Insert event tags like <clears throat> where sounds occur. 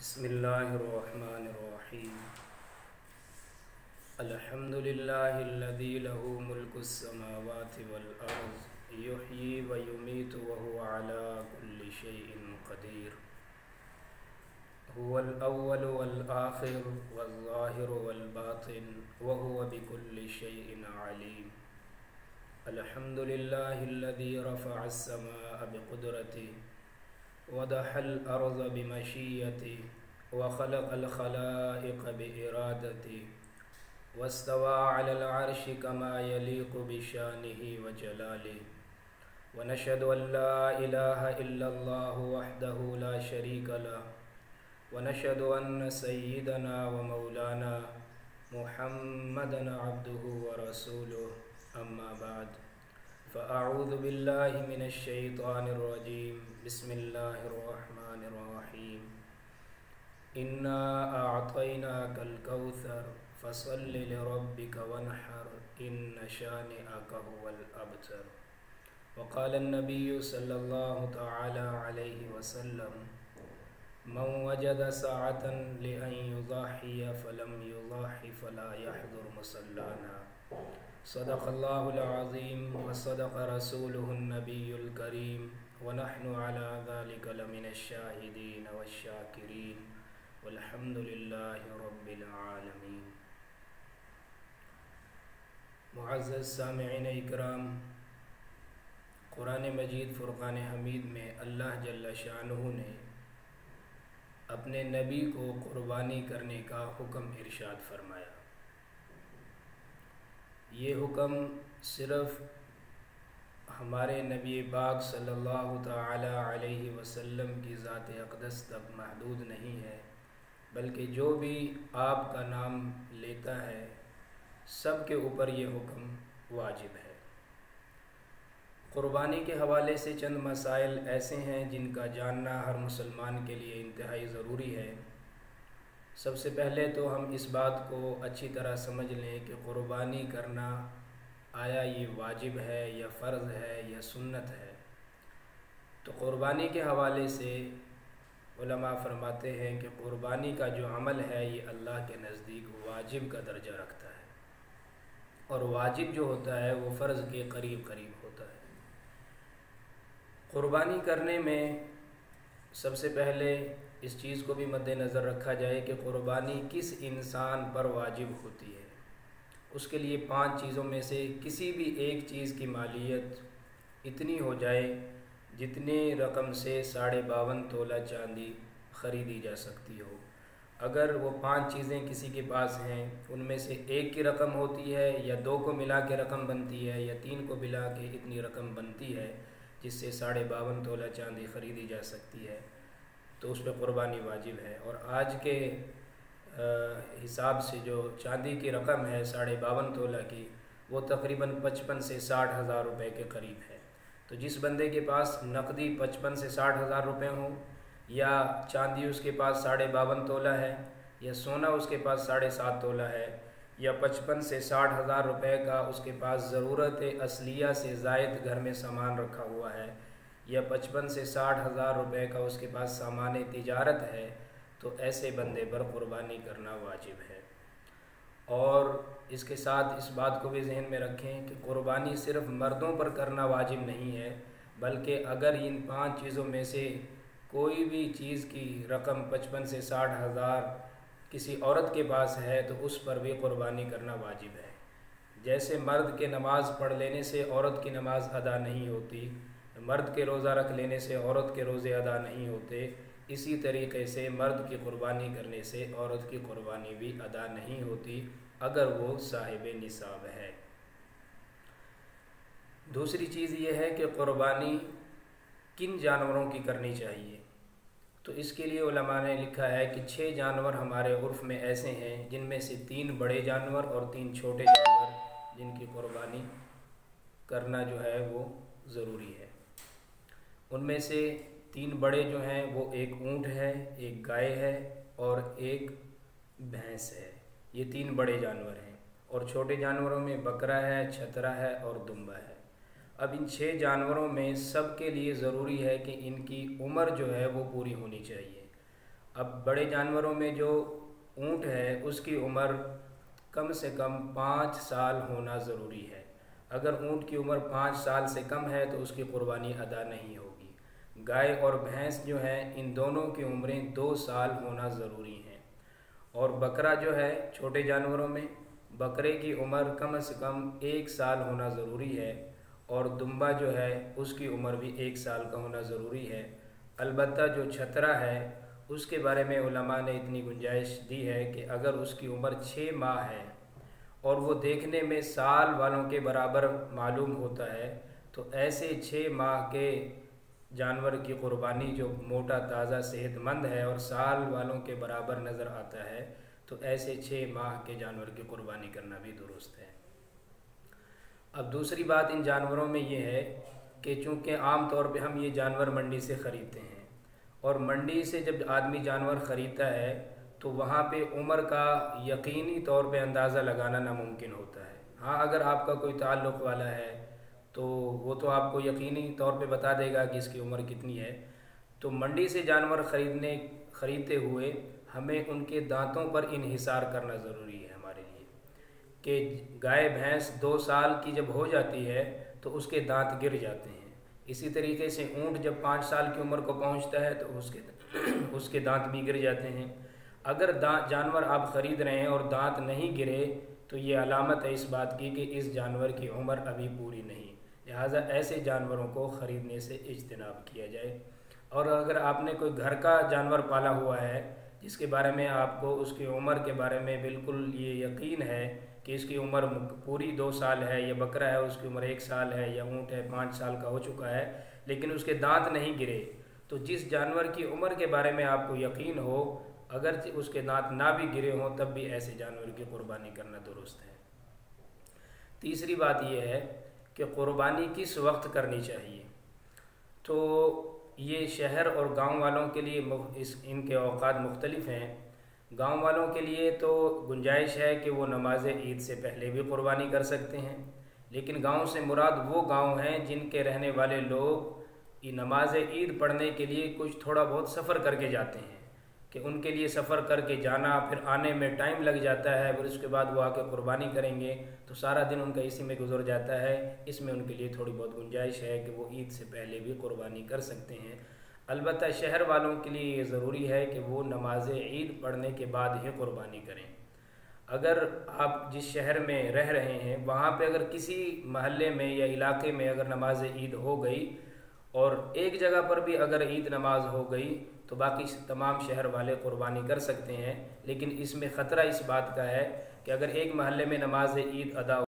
बसमीम अल्हम्दुलिल्लाहिल्लज़ी लहू मुल्कुस्समावाति वल अर्ज़। युहयी व युमीतु व हुवा अला कुल्लि शैइन क़दीर। हुवल अव्वल वल आखिर, वल ज़ाहिर वल बातिन, व हुवा बिकुल्लि शैइन अलीम। अल्हम्दुलिल्लाहिल्लज़ी रफ़अ अस्समाअ बिक़ुदरतिहि वदहल अर्ज़ बिमशीयतिहि व खलक़ल खलाइक़ बिइरादतिहि वस्तवा अलल अर्शि कमा यलीक़ु बिशानिहि व जलालिहि व नशहदु अन ला इलाहा इल्लल्लाहु वहदहु ला शरीक लह व नशहदु अन्न सय्यिदना व मौलाना मुहम्मदन अब्दुहु व रसूलुहु अम्मा बाद फ़अऊज़ु बिल्लाहि मिनश शैतानिर रजीम बिस्मिल्लाहिर रहमानिर रहीम इन्ना अअतैनाकल कौसर फसल्लि लिरब्बिक वनहर इन्न शानिअक हुवल अबतर वक़ाल तआला अलैहि वसल्लम मन वजद युज़ाहिय फलम युज़ाहि फला यहज़ुर मुसल्लाना सदक़ल्लाहुल अज़ीम व सदक़ रसूलुहुन नबियुल करीम व नहनु अला ज़ालिक लमिनश शाहिदीन वश्शाकिरीन वल्हम्दुलिल्लाहि रब्बिल आलमीन इकराम कुरान मजीद फ़ुरक़ान हमीद में अल्लाह जल्ल शानुहु ने अपने नबी को क़ुरबानी करने का हुक्म इरशाद फरमाया। ये हुक्म सिर्फ़ हमारे नबी पाक सल्लल्लाहु ताला अलैहि वसल्लम की ज़ात अक़दस तक महदूद नहीं है, बल्कि जो भी आपका नाम लेता है, सब के ऊपर ये हुक्म वाजिब है। क़ुरबानी के हवाले से चंद मसाइल ऐसे हैं जिनका जानना हर मुसलमान के लिए इंतहाई ज़रूरी है। सबसे पहले तो हम इस बात को अच्छी तरह समझ लें कि क़ुरबानी करना आया ये वाजिब है, या फ़र्ज़ है, या सुन्नत है। तो क़ुरबानी के हवाले से उलमा फरमाते हैं कि क़ुरबानी का जो अमल है, ये अल्लाह के नज़दीक वाजिब का दर्जा रखता है। और वाजिब जो होता है, वो फ़र्ज़ के करीब करीब होता है। क़ुरबानी करने में सबसे पहले इस चीज़ को भी मद्देनज़र रखा जाए कि क़ुरबानी किस इंसान पर वाजिब होती है। उसके लिए पाँच चीज़ों में से किसी भी एक चीज़ की मालियत इतनी हो जाए जितने रकम से साढ़े बावन तोला चांदी ख़रीदी जा सकती हो। अगर वो पाँच चीज़ें किसी के पास हैं, उनमें से एक की रकम होती है या दो को मिला के रकम बनती है या तीन को मिला के इतनी रकम बनती है जिससे साढ़े बावन तोला चांदी ख़रीदी जा सकती है तो उस पर क़ुरबानी वाजिब है। और आज के हिसाब से जो चांदी की रकम है, साढ़े बावन तोला की, वो तकरीबन पचपन से साठ हज़ार रुपये के करीब है। तो जिस बंदे के पास नकदी पचपन से साठ हज़ार रुपये हों, या चांदी उसके पास साढ़े बावन तोला है, या सोना उसके पास साढ़े सात तोला है, या पचपन से साठ हज़ार रुपये का उसके पास ज़रूरत असलिया से जायद घर में सामान रखा हुआ है या पचपन से साठ हज़ार रुपये का उसके पास सामान तजारत है तो ऐसे बंदे पर क़ुरबानी करना वाजिब है। और इसके साथ इस बात को भी जहन में रखें कि क़ुरबानी सिर्फ़ मर्दों पर करना वाजिब नहीं है, बल्कि अगर इन पाँच चीज़ों में से कोई भी चीज़ की रकम पचपन से साठ हज़ार किसी औरत के पास है तो उस पर भी क़ुरबानी करना वाजिब है। जैसे मर्द के नमाज़ पढ़ लेने से औरत की नमाज़ अदा नहीं होती मर्द के रोज़ा रख लेने से औरत के रोज़े अदा नहीं होते। इसी तरीके से मर्द की क़ुरबानी करने से औरत की क़ुरबानी भी अदा नहीं होती, अगर वो साहिब निसाब है। दूसरी चीज़ ये है कि क़ुरबानी किन जानवरों की करनी चाहिए? तो इसके लिए उलमा ने लिखा है कि छः जानवर हमारे उर्फ़ में ऐसे हैं, जिनमें से तीन बड़े जानवर और तीन छोटे जानवर जिनकी क़ुरबानी करना जो है वो ज़रूरी है। उनमें से तीन बड़े जो हैं, वो एक ऊँट है, एक गाय है और एक भैंस है। ये तीन बड़े जानवर हैं और छोटे जानवरों में बकरा है, छतरा है और दुम्बा है। अब इन छः जानवरों में सब के लिए ज़रूरी है कि इनकी उम्र जो है, वो पूरी होनी चाहिए। अब बड़े जानवरों में जो ऊँट है, उसकी उम्र कम से कम पाँच साल होना ज़रूरी है। अगर ऊँट की उम्र पाँच साल से कम है तो उसकी कुर्बानी अदा नहीं होगी। गाय और भैंस जो है, इन दोनों की उम्रें दो साल होना ज़रूरी हैं। और बकरा जो है, छोटे जानवरों में, बकरे की उम्र कम से कम एक साल होना ज़रूरी है और दुम्बा जो है, उसकी उम्र भी एक साल का होना ज़रूरी है। अलबत् जो छतरा है, उसके बारे में उलमा ने इतनी गुंजाइश दी है कि अगर उसकी उम्र छः माह है और वो देखने में साल वालों के बराबर मालूम होता है तो ऐसे छः माह के जानवर की कुर्बानी जो मोटा, ताज़ा, सेहतमंद है और साल वालों के बराबर नज़र आता है तो ऐसे छः माह के जानवर की कुर्बानी करना भी दुरुस्त है। अब दूसरी बात इन जानवरों में ये है कि चूँकि आम तौर पे हम ये जानवर मंडी से ख़रीदते हैं, और मंडी से जब आदमी जानवर ख़रीदता है तो वहाँ पे उम्र का यकीनी तौर पे अंदाज़ा लगाना नामुमकिन होता है। हाँ अगर आपका कोई ताल्लुक़ वाला है तो वो तो आपको यकीनी तौर पे बता देगा कि इसकी उम्र कितनी है। तो मंडी से जानवर ख़रीदने, ख़रीदते हुए हमें उनके दांतों पर इनहिसार करना ज़रूरी है हमारे लिए। कि गाय, भैंस दो साल की जब हो जाती है तो उसके दांत गिर जाते हैं। इसी तरीके से ऊँट जब पाँच साल की उम्र को पहुँचता है तो उसके <clears throat> उसके दांत भी गिर जाते हैं। अगर दांत जानवर आप ख़रीद रहे हैं और दांत नहीं गिरे तो ये अलामत है इस बात की कि इस जानवर की उम्र अभी पूरी नहीं। लिहाजा ऐसे जानवरों को ख़रीदने से इज्तनाब किया जाए। और अगर आपने कोई घर का जानवर पाला हुआ है, जिसके बारे में आपको उसकी उम्र के बारे में बिल्कुल ये यकीन है कि इसकी उम्र पूरी दो साल है, या बकरा है, उसकी उम्र एक साल है, या ऊँट है, पाँच साल का हो चुका है, लेकिन उसके दांत नहीं गिरे तो जिस जानवर की उम्र के बारे में आपको यकीन हो, अगर उसके दांत ना भी गिरे हों, तब भी ऐसे जानवर की कुर्बानी करना दुरुस्त है। तीसरी बात यह है कि क़ुरबानी किस वक्त करनी चाहिए। तो ये शहर और गाँव वालों के लिए इस, इनके अवकात मुख्तलिफ़ हैं। गाँव वालों के लिए तो गुंजाइश है कि वो नमाज़ ईद से पहले भी क़ुरबानी कर सकते हैं। लेकिन गाँव से मुराद वो गाँव हैं जिनके रहने वाले लोग नमाज़ ईद पढ़ने के लिए कुछ थोड़ा बहुत सफ़र करके जाते हैं। कि उनके लिए सफ़र करके जाना, फिर आने में टाइम लग जाता है, फिर उसके बाद वो आके कुर्बानी करेंगे तो सारा दिन उनका इसी में गुजर जाता है। इसमें उनके लिए थोड़ी बहुत गुंजाइश है कि वो ईद से पहले भी कुर्बानी कर सकते हैं। अलबत् शहर वालों के लिए ये ज़रूरी है कि वो नमाज़ ईद पढ़ने के बाद ही कुर्बानी करें। अगर आप जिस शहर में रह रहे हैं, वहाँ पे अगर किसी महल्ले में या इलाके में अगर नमाज़ ईद हो गई और एक जगह पर भी अगर ईद नमाज़ हो गई तो बाकी तमाम शहर वाले कुर्बानी कर सकते हैं। लेकिन इसमें ख़तरा इस बात का है कि अगर एक महल्ले में नमाज़ ईद अदा